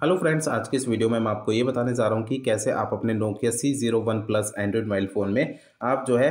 Hello friends आज के इस वीडियो में मैं आपको ये बताने जा रहा हूँ कि कैसे आप अपने Nokia C zero one plus Android mobile phone में आप जो है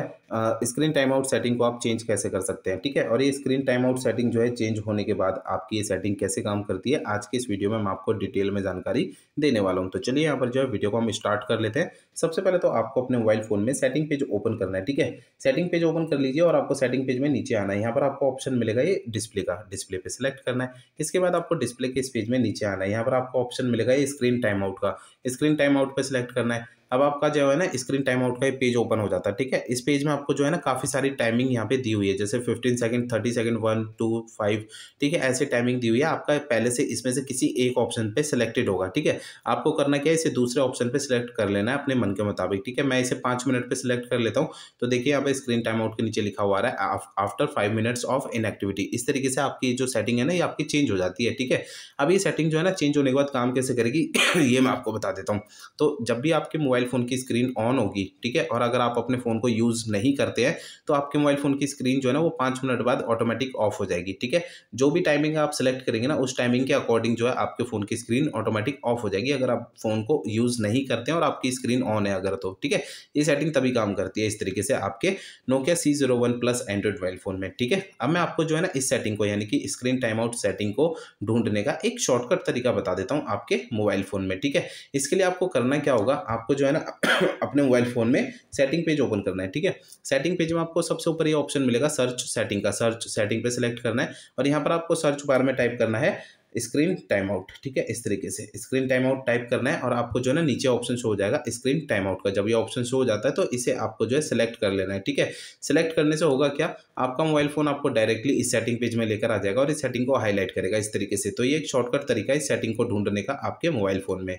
स्क्रीन टाइम आउट सेटिंग को आप चेंज कैसे कर सकते हैं, ठीक है? और ये स्क्रीन टाइम आउट सेटिंग जो है चेंज होने के बाद आपकी ये सेटिंग कैसे काम करती है, आज के इस वीडियो में मैं आपको डिटेल में जानकारी देने वाला हूँ। तो चलिए यहाँ पर जो है वीडियो को हम स्टार्ट कर लेते हैं। सबसे पहले तो आपको अपने मोबाइल फ़ोन में सेटिंग पेज ओपन करना है, ठीक है? सेटिंग पेज ओपन कर लीजिए और आपको सेटिंग पेज में नीचे आना है। यहाँ पर आपको ऑप्शन मिलेगा ये डिस्प्ले का डिस्प्ले पे सिलेक्ट करना है। इसके बाद आपको डिस्प्ले के इस पेज में नीचे आना है। यहाँ पर आपको ऑप्शन मिलेगा ये स्क्रीन टाइम आउट का। स्क्रीन टाइम आउट पर सिलेक्ट करना है। अब आपका जो है ना स्क्रीन टाइम आउट का पेज ओपन हो जाता है, ठीक है? इस पेज में आपको जो है ना, काफ़ी सारी टाइमिंग यहाँ पे दी हुई है, जैसे fifteen second thirty second one two five ठीक है? ऐसे टाइमिंग दी हुई है। आपका पहले से इसमें से किसी एक ऑप्शन पे सिलेक्टेड होगा, ठीक है? आपको करना क्या है, इसे दूसरे ऑप्शन पे सिलेक्ट कर लेना है अपने मन के मुताबिक, ठीक है? मैं इसे पाँच मिनट पर सिलेक्ट कर लेता हूँ। तो देखिए, यहाँ पे स्क्रीन टाइम आउट के नीचे लिखा हुआ है after five minutes of inactivity इस तरीके से आपकी जो सेटिंग है ना, ये आपकी चेंज हो जाती है, ठीक है? अब ये सेटिंग जो है ना चेंज होने के बाद काम कैसे करेगी, ये मैं आपको बता देता हूँ। तो जब भी आपके मोबाइल फ़ोन की स्क्रीन ऑन होगी, ठीक है? और अगर आप अपने फ़ोन को यूज़ नहीं करते हैं तो आपके मोबाइल फ़ोन की स्क्रीन जो है ना, वो पाँच मिनट बाद ऑटोमेटिक ऑफ़ हो जाएगी, ठीक है? जो भी टाइमिंग आप सेलेक्ट करेंगे ना, उस टाइमिंग के अकॉर्डिंग जो है आपके फ़ोन की स्क्रीन ऑटोमेटिक ऑफ़ हो जाएगी, अगर आप फ़ोन को यूज़ नहीं करते हैं और आपकी स्क्रीन ऑन है अगर तो ठीक है? ये सेटिंग तभी काम करती है इस तरीके से आपके Nokia C zero one plus Android mobile phone में, ठीक है? अब मैं आपको जो है ना, इस सेटिंग को, यानी कि स्क्रीन टाइम आउट सेटिंग को ढूँढने का एक शॉर्टकट तरीका बता देता हूँ आपके मोबाइल फ़ोन में, ठीक है? इसके लिए आपको करना क्या होगा, आपको जो है ना, अपने मोबाइल फ़ोन में सेटिंग पेज ओपन करना है, ठीक है? सेटिंग पेज में आपको सबसे ऊपर ये ऑप्शन मिलेगा सर्च सेटिंग का सर्च सेटिंग पे सिलेक्ट करना है और यहाँ पर आपको सर्च बार में टाइप करना है स्क्रीन टाइम आउट ठीक है? इस तरीके से स्क्रीन टाइम आउट टाइप करना है और आपको जो है ना नीचे ऑप्शन शो हो जाएगा स्क्रीन टाइम आउट का। जब ये ऑप्शन शो हो जाता है तो इसे आपको जो है सिलेक्ट कर लेना है, ठीक है? सिलेक्ट करने से होगा क्या? आपका मोबाइल फ़ोन आपको डायरेक्टली इस सेटिंग पेज में लेकर आ जाएगा और इस सेटिंग को हाईलाइट करेगा इस तरीके से। तो ये एक शॉर्टकट तरीका है इस सेटिंग को ढूँढने का आपके मोबाइल फ़ोन में।